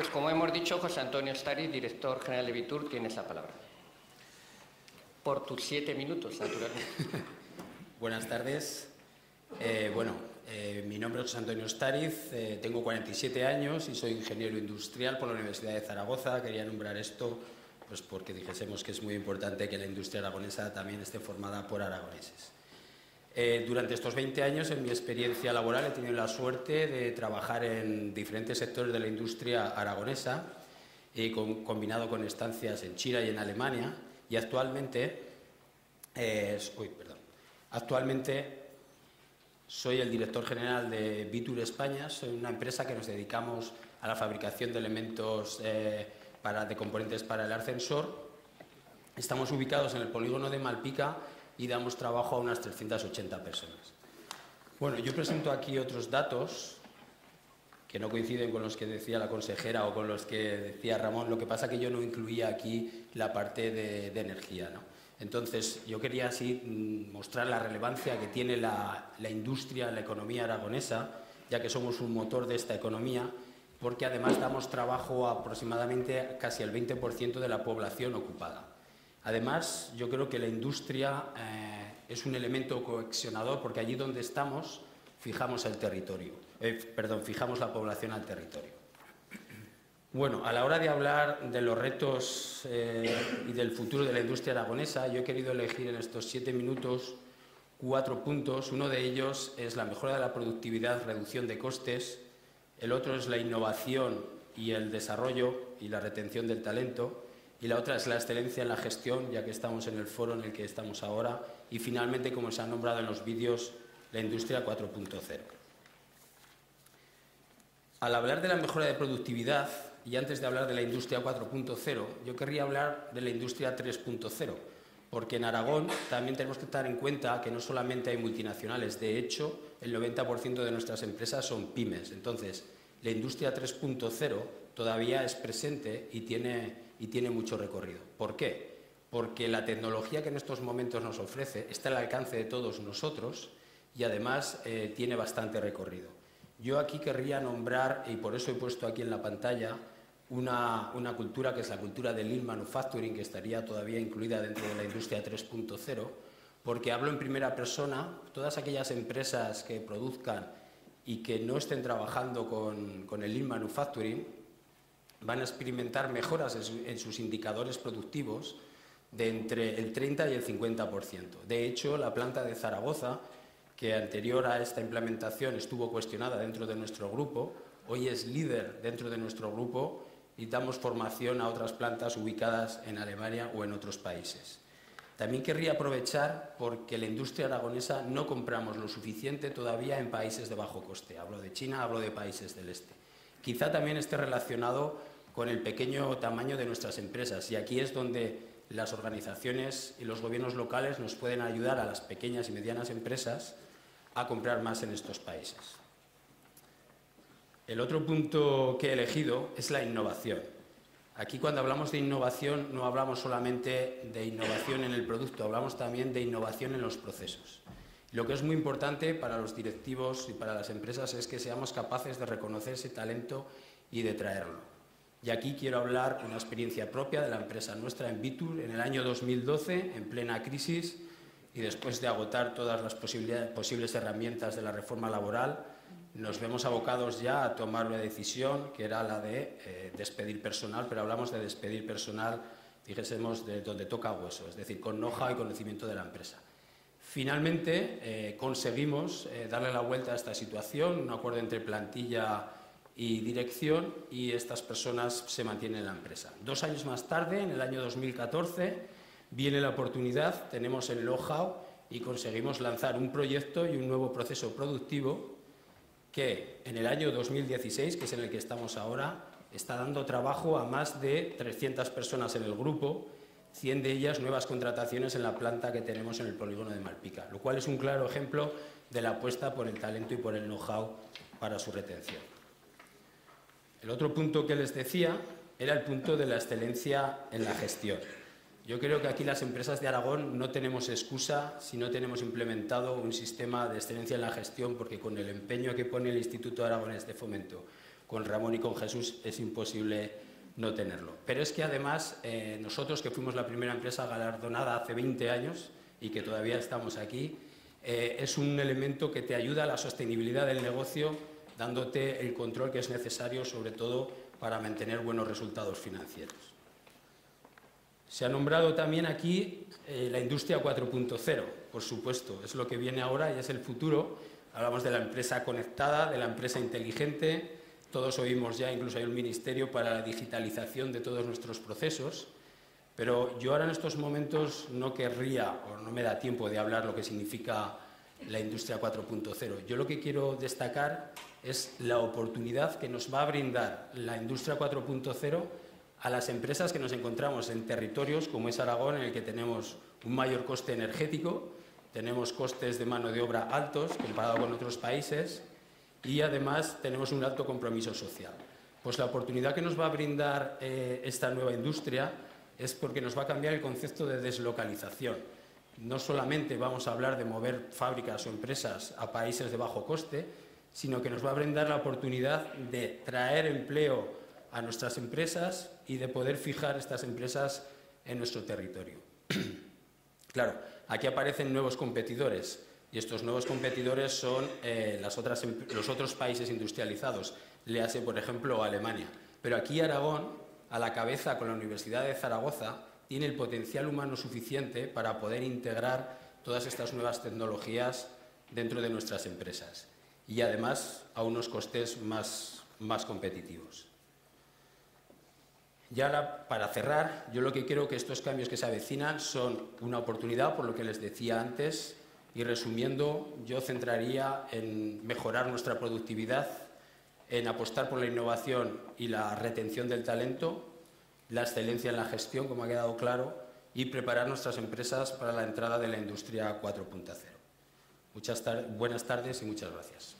Pues como hemos dicho, José Antonio Stari, director general de Bitur, tienes la palabra. Por tus siete minutos, naturalmente. Buenas tardes. Eh, bueno, eh, mi nombre es José Antonio Stariz, eh, tengo 47 años y soy ingeniero industrial por la Universidad de Zaragoza. Quería nombrar esto pues porque dijésemos que es muy importante que la industria aragonesa también esté formada por aragoneses. Durante estos 20 años, en mi experiencia laboral, he tenido la suerte de trabajar en diferentes sectores de la industria aragonesa, y combinado con estancias en China y en Alemania, y perdón, actualmente soy el director general de Bitur España. Soy una empresa que nos dedicamos a la fabricación de elementos eh, de componentes para el ascensor. Estamos ubicados en el polígono de Malpica y damos trabajo a unas 380 personas. Bueno, yo presento aquí otros datos que no coinciden con los que decía la consejera o con los que decía Ramón. Lo que pasa es que yo no incluía aquí la parte de, energía. ¿no? Entonces, yo quería así mm, mostrar la relevancia que tiene la, industria, la economía aragonesa, ya que somos un motor de esta economía, porque además damos trabajo a aproximadamente casi el 20% de la población ocupada. Además, yo creo que la industria eh, es un elemento coexionador porque allí donde estamos fijamos el territorio, eh, perdón, fijamos la población al territorio. Bueno, a la hora de hablar de los retos eh, y del futuro de la industria aragonesa, yo he querido elegir en estos siete minutos cuatro puntos. Uno de ellos es la mejora de la productividad, reducción de costes. El otro es la innovación y el desarrollo y la retención del talento. Y la otra es la excelencia en la gestión, ya que estamos en el foro en el que estamos ahora. Y finalmente, como se ha nombrado en los vídeos, la industria 4.0. Al hablar de la mejora de productividad, y antes de hablar de la industria 4.0, yo querría hablar de la industria 3.0, porque en Aragón también tenemos que tener en cuenta que no solamente hay multinacionales, de hecho, el 90% de nuestras empresas son pymes. Entonces, la industria 3.0 todavía es presente y tiene, mucho recorrido. ¿Por qué? Porque la tecnología que en estos momentos nos ofrece está al alcance de todos nosotros y además eh, tiene bastante recorrido. Yo aquí querría nombrar, y por eso he puesto aquí en la pantalla, una, cultura que es la cultura del lean manufacturing, que estaría todavía incluida dentro de la industria 3.0, porque hablo en primera persona, todas aquellas empresas que produzcan y que no estén trabajando con, el lean manufacturing van a experimentar mejoras en, sus indicadores productivos de entre el 30 y el 50%. De hecho, la planta de Zaragoza, que anterior a esta implementación estuvo cuestionada dentro de nuestro grupo, hoy es líder dentro de nuestro grupo y damos formación a otras plantas ubicadas en Alemania o en otros países. También querría aprovechar porque la industria aragonesa no compramos lo suficiente todavía en países de bajo coste. Hablo de China, hablo de países del este. Quizá también esté relacionado con el pequeño tamaño de nuestras empresas y aquí es donde las organizaciones y los gobiernos locales nos pueden ayudar a las pequeñas y medianas empresas a comprar más en estos países. El otro punto que he elegido es la innovación. Aquí cuando hablamos de innovación no hablamos solamente de innovación en el producto, hablamos también de innovación en los procesos. Lo que es muy importante para los directivos y para las empresas es que seamos capaces de reconocer ese talento y de traerlo. Y aquí quiero hablar una experiencia propia de la empresa nuestra en Bitur en el año 2012, en plena crisis, y después de agotar todas las posibles herramientas de la reforma laboral, nos vemos abocados ya a tomar una decisión que era la de eh, despedir personal, pero hablamos de despedir personal, dijésemos, de donde toca hueso, es decir, con know-how y conocimiento de la empresa. Finalmente eh, conseguimos eh, darle la vuelta a esta situación, un acuerdo entre plantilla y dirección, y estas personas se mantienen en la empresa. Dos años más tarde, en el año 2014, viene la oportunidad, tenemos el know-how y conseguimos lanzar un proyecto y un nuevo proceso productivo que en el año 2016, que es en el que estamos ahora, está dando trabajo a más de 300 personas en el grupo, 100 de ellas nuevas contrataciones en la planta que tenemos en el polígono de Malpica, lo cual es un claro ejemplo de la apuesta por el talento y por el know-how para su retención. El otro punto que les decía era el punto de la excelencia en la gestión. Yo creo que aquí las empresas de Aragón no tenemos excusa si no tenemos implementado un sistema de excelencia en la gestión, porque con el empeño que pone el Instituto Aragonés de Fomento, con Ramón y con Jesús es imposible no tenerlo. Pero es que además eh, nosotros, que fuimos la primera empresa galardonada hace 20 años y que todavía estamos aquí, eh, es un elemento que te ayuda a la sostenibilidad del negocio, dándote el control que es necesario, sobre todo para mantener buenos resultados financieros. Se ha nombrado también aquí eh, la industria 4.0, por supuesto, es lo que viene ahora y es el futuro. Hablamos de la empresa conectada, de la empresa inteligente, todos oímos ya, incluso hay un ministerio para la digitalización de todos nuestros procesos, pero yo ahora en estos momentos no querría, o no me da tiempo de hablar lo que significa la industria 4.0. Yo lo que quiero destacar es la oportunidad que nos va a brindar la industria 4.0 a las empresas que nos encontramos en territorios como es Aragón, en el que tenemos un mayor coste energético, tenemos costes de mano de obra altos comparado con otros países, y además tenemos un alto compromiso social. Pues la oportunidad que nos va a brindar eh, esta nueva industria es porque nos va a cambiar el concepto de deslocalización. No solamente vamos a hablar de mover fábricas o empresas a países de bajo coste, sino que nos va a brindar la oportunidad de traer empleo a nuestras empresas y de poder fijar estas empresas en nuestro territorio. claro, aquí aparecen nuevos competidores y estos nuevos competidores son eh, otras, los otros países industrializados, le hace, por ejemplo, Alemania. Pero aquí Aragón, a la cabeza con la Universidad de Zaragoza, tiene el potencial humano suficiente para poder integrar todas estas nuevas tecnologías dentro de nuestras empresas y además a unos costes más, más competitivos. Y ahora, para cerrar, yo lo que quiero que estos cambios que se avecinan son una oportunidad, por lo que les decía antes, y resumiendo, yo centraría en mejorar nuestra productividad, en apostar por la innovación y la retención del talento, la excelencia en la gestión, como ha quedado claro, y preparar nuestras empresas para la entrada de la industria 4.0. Muchas buenas tardes y muchas gracias.